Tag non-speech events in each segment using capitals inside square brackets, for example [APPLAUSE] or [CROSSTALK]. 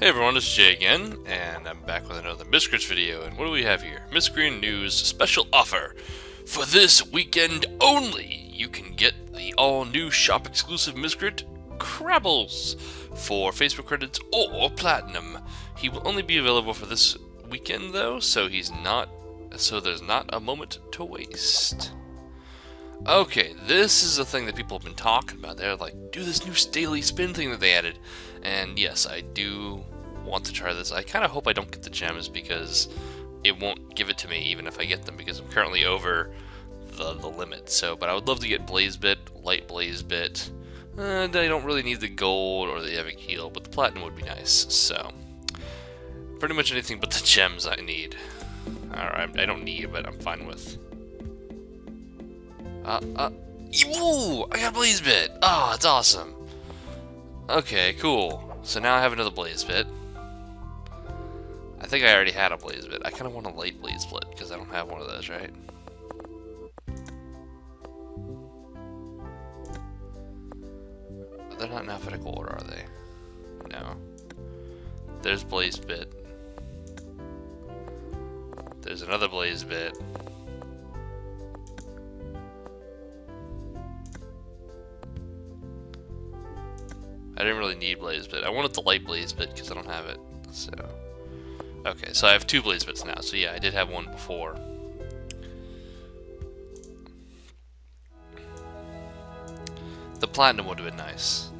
Hey everyone, it's Jay again, and I'm back with another Miscrits video, and what do we have here? Miscreant News special offer! For this weekend only, you can get the all-new shop-exclusive Miscrit Crabbles for Facebook credits or Platinum. He will only be available for this weekend though, so he's not, so there's not a moment to waste. Okay, this is the thing that people have been talking about. They're like, do this new daily spin thing that they added. And yes, I do want to try this. I kind of hope I don't get the gems because it won't give it to me even if I get them because I'm currently over the, the limit. So, but I would love to get Blaze Bit, Light Blaze Bit. And I don't really need the gold or the Epic Heal, but the Platinum would be nice. So, pretty much anything but the gems I need. I don't need, but I'm fine with. Uh, uh, ooh, I got Blaze Bit! Oh, it's awesome! Okay, cool. So now I have another Blaze Bit. I think I already had a Blaze Bit. I kind of want a light Blaze Bit, because I don't have one of those, right? They're not in alphabetical order, are they? No. There's Blaze Bit. There's another Blaze Bit. I didn't really need Blaze Bit. I wanted the light Blaze Bit because I don't have it. So, okay, so I have two Blaze Bits now. So yeah, I did have one before. The Platinum would have been nice.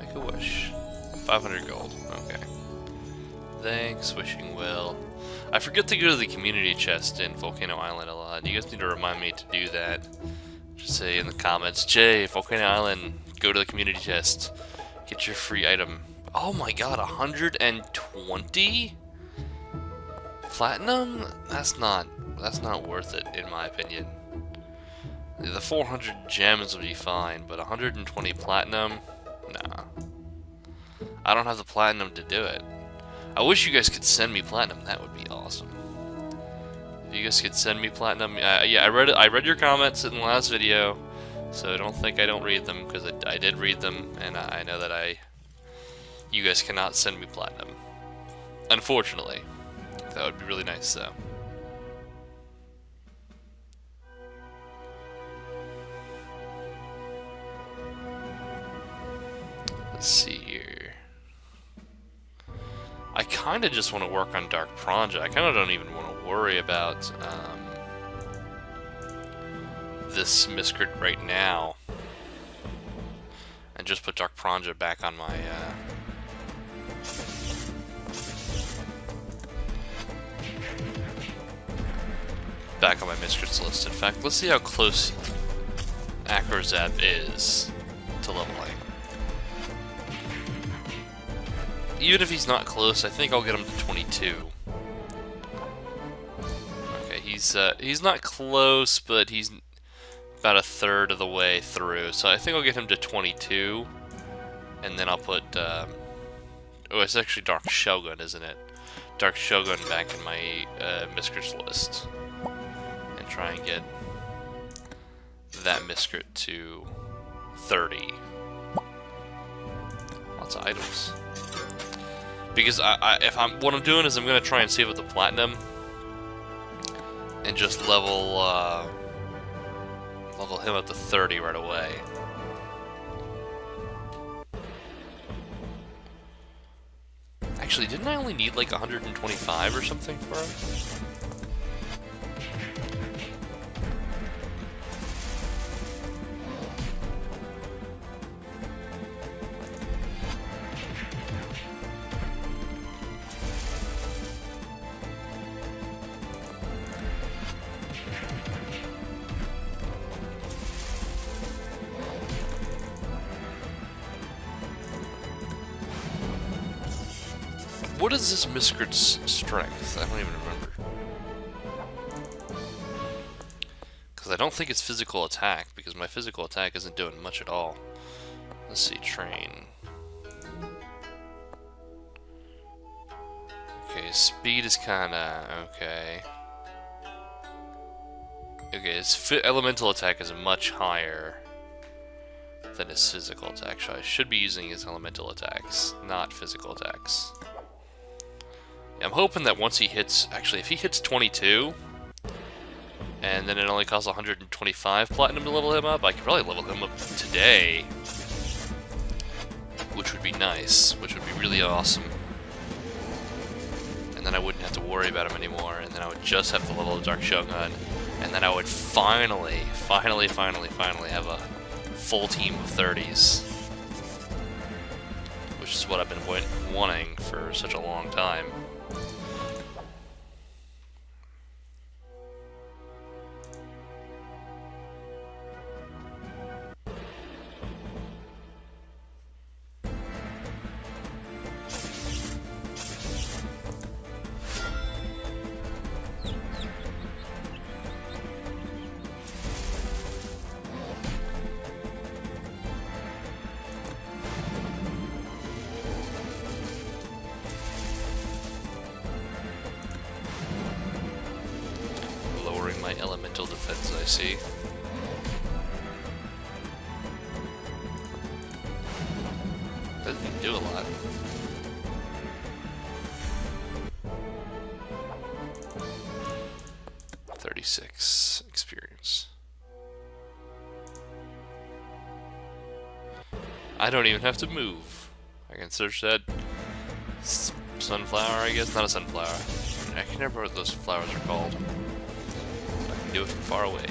Make a wish. 500 gold. Okay. Thanks, Wishing Well. I forget to go to the community chest in Volcano Island a lot. You guys need to remind me to do that. Just say in the comments, Jay, Volcano Island, go to the community chest, get your free item. Oh my god, 120 platinum? That's not that's not worth it in my opinion. The 400 gems would be fine, but 120 platinum? Nah. I don't have the platinum to do it. I wish you guys could send me platinum. That would be awesome. If you guys could send me platinum, uh, yeah, I read it. I read your comments in the last video. So I don't think I don't read them, because I, I, did read them, and I know that I... You guys cannot send me platinum. Unfortunately. That would be really nice, though. Let's see here. I kind of just want to work on Dark Pranja. I kind of don't even want to worry about... Um, this Miscrit right now. And just put Dark Pronja back on my, uh... Back on my Miscrits list. In fact, let's see how close Akrazeb is to leveling. Even if he's not close, I think I'll get him to 22. Okay, he's uh, he's not close, but he's about a third of the way through. So I think I'll get him to 22. And then I'll put... Um, oh, it's actually Dark Shogun, isn't it? Dark Shogun back in my uh, list. And try and get that Miscrit to 30. Lots of items. Because I, I, if I'm what I'm doing is I'm gonna try and save up the platinum and just level uh, level him up to 30 right away. Actually, didn't I only need like 125 or something for him? What is this Miscrit's strength? I don't even remember. Because I don't think it's physical attack, because my physical attack isn't doing much at all. Let's see, train. Okay, speed is kinda... okay. Okay, his elemental attack is much higher than his physical attack, so I should be using his elemental attacks, not physical attacks. I'm hoping that once he hits, actually, if he hits 22, and then it only costs 125 platinum to level him up, I could probably level him up today, which would be nice, which would be really awesome. And then I wouldn't have to worry about him anymore, and then I would just have to level Dark Shogun, and then I would finally, finally, finally, finally have a full team of 30s. Which is what I've been wanting for such a long time. My elemental I see. Doesn't do a lot. Thirty-six experience. I don't even have to move. I can search that sunflower, I guess? Not a sunflower. I can never remember what those flowers are called do it from far away.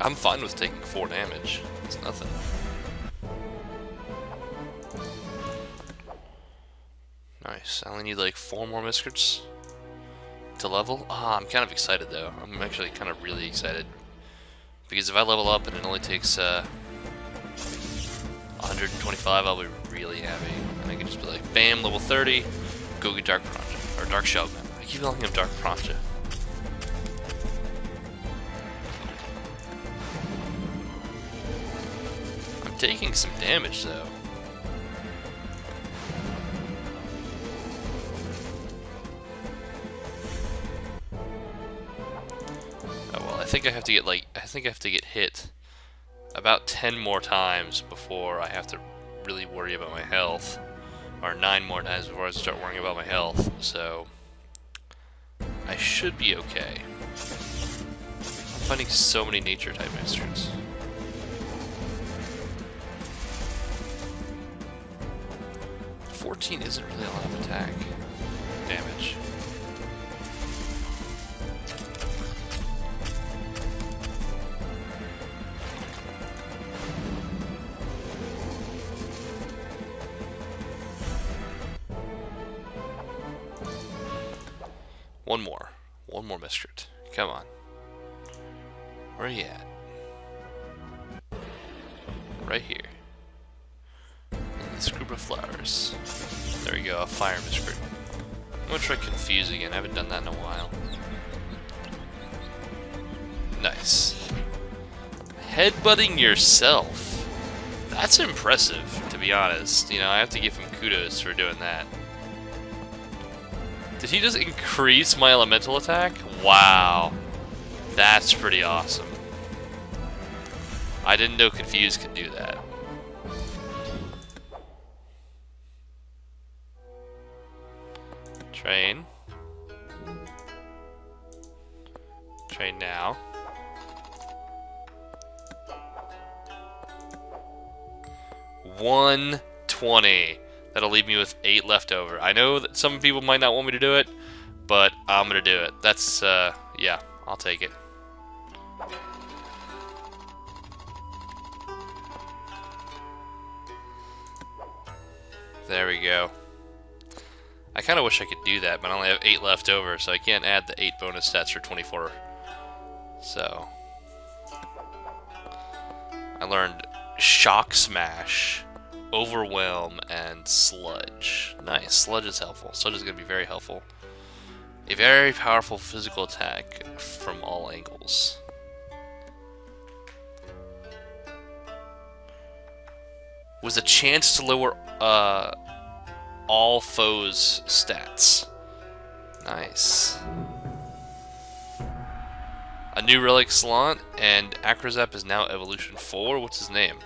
I'm fine with taking 4 damage. It's nothing. Nice. I only need like 4 more Miscreants to level? Ah, I'm kind of excited though. I'm actually kind of really excited. Because if I level up and it only takes uh, 125, I'll be really happy. And I can just be like, bam, level 30, go get Dark Project. Or Dark Shogun. I keep calling him Dark Project. I'm taking some damage though. Think I have to get like I think I have to get hit about 10 more times before I have to really worry about my health or 9 more times before I start worrying about my health so I should be okay I'm finding so many nature type masters Fourteen isn't really a lot of attack damage. Flowers. There we go, a fire Miscreant. I'm gonna try Confuse again, I haven't done that in a while. Nice. Headbutting yourself. That's impressive, to be honest. You know, I have to give him kudos for doing that. Did he just increase my elemental attack? Wow. That's pretty awesome. I didn't know Confuse could do that. Train. Train now. One twenty. That'll leave me with eight left over. I know that some people might not want me to do it, but I'm to do it. That's, uh, yeah, I'll take it. There we go. I kind of wish I could do that, but I only have 8 left over, so I can't add the 8 bonus stats for 24. So... I learned Shock Smash Overwhelm, and Sludge. Nice, Sludge is helpful. Sludge is going to be very helpful. A very powerful physical attack from all angles. with a chance to lower uh, all foes' stats. Nice. A new relic Slant, and Acrozap is now evolution 4. What's his name?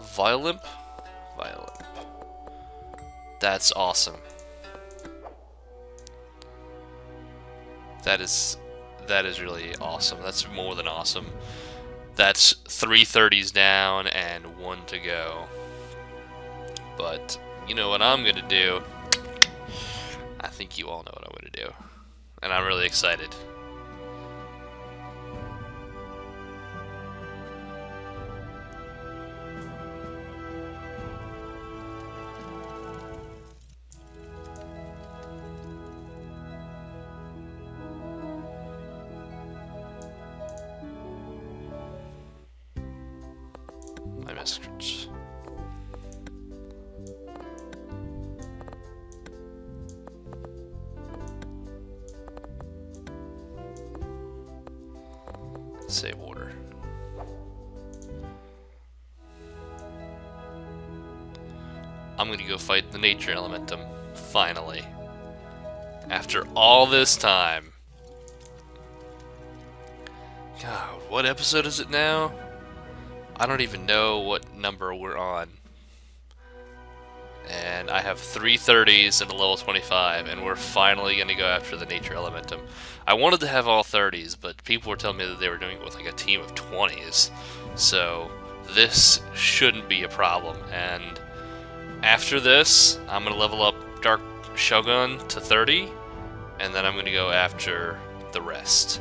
Violent? Violent. That's awesome. That is that is really awesome. That's more than awesome. That's three thirties down and one to go. But you know what I'm gonna do? I think you all know what I'm gonna do. And I'm really excited. Save order. I'm gonna go fight the nature elementum. Finally. After all this time. God, what episode is it now? I don't even know what number we're on. I have three 30s and a level 25, and we're finally going to go after the Nature Elementum. I wanted to have all 30s, but people were telling me that they were doing it with like a team of 20s. So this shouldn't be a problem. And after this, I'm going to level up Dark Shogun to 30, and then I'm going to go after the rest.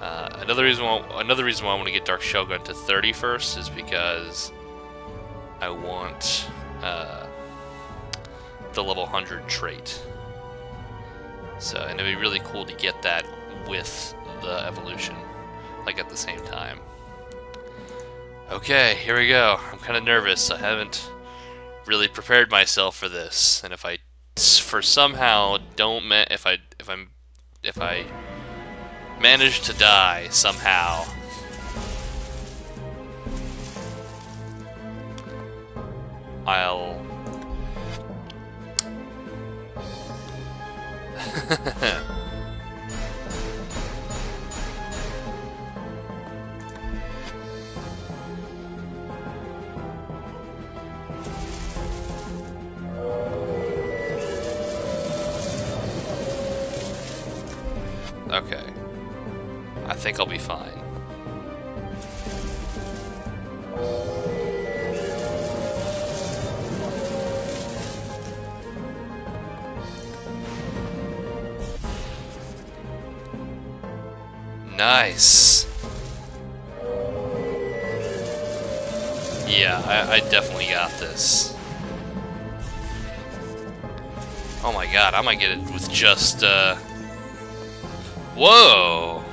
Uh, another reason why another reason why I want to get Dark Shogun to 30 first is because I want uh, the level 100 trait. So, and it'd be really cool to get that with the evolution, like at the same time. Okay, here we go. I'm kind of nervous. I haven't really prepared myself for this, and if I, for somehow don't, if I, if I'm, if I manage to die somehow. I'll... okay. I think I'll be fine. Nice. Yeah, I, I definitely got this. Oh my god, I might get it with just, uh... Whoa!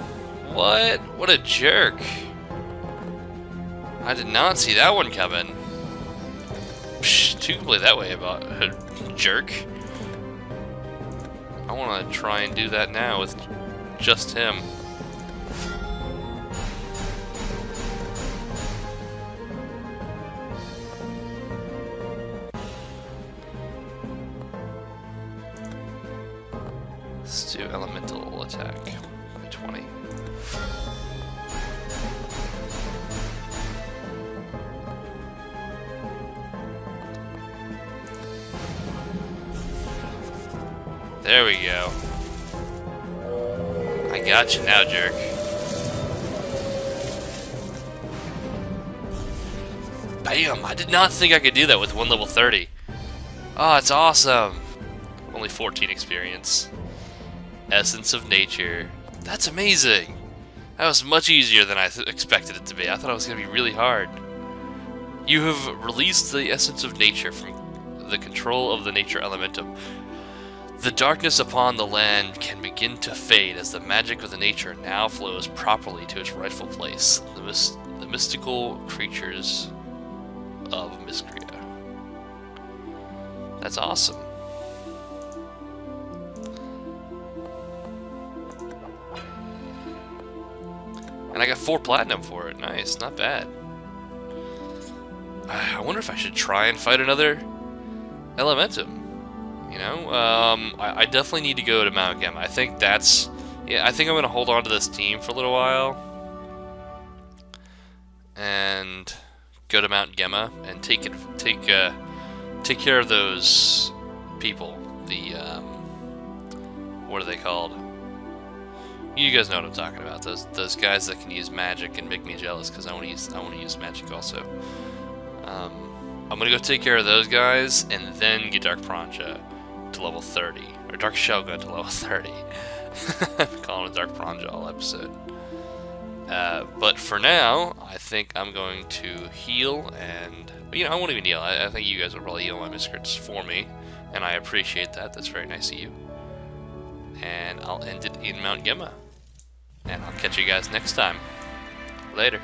What? What a jerk. I did not see that one coming. Psh, two can play that way about a jerk. I want to try and do that now with just him. There we go. I got you now, jerk. Bam! I did not think I could do that with one level 30. Oh, it's awesome! Only 14 experience. Essence of Nature. That's amazing! That was much easier than I expected it to be. I thought it was going to be really hard. You have released the Essence of Nature from the control of the Nature Elementum. The darkness upon the land can begin to fade as the magic of the nature now flows properly to its rightful place. The, the mystical creatures of Miscria. That's awesome. And I got four platinum for it. Nice, not bad. [SIGHS] I wonder if I should try and fight another Elementum. You know, um, I, I, definitely need to go to Mount Gemma. I think that's, yeah, I think I'm going to hold on to this team for a little while. And go to Mount Gemma and take it, take, uh, take care of those people. The, um, what are they called? You guys know what I'm talking about. Those those guys that can use magic and make me jealous because I want to use I want to use magic also. Um, I'm gonna go take care of those guys and then get Dark Pronja level 30 or Dark Shogun to level [LAUGHS] 30. I'm calling it Dark Pronja all episode. Uh, but for now, I think I'm going to heal and you know I won't even heal. I, I think you guys will probably heal my Miscrits for me, and I appreciate that. That's very nice of you. And I'll end it in Mount Gemma. And I'll catch you guys next time. Later.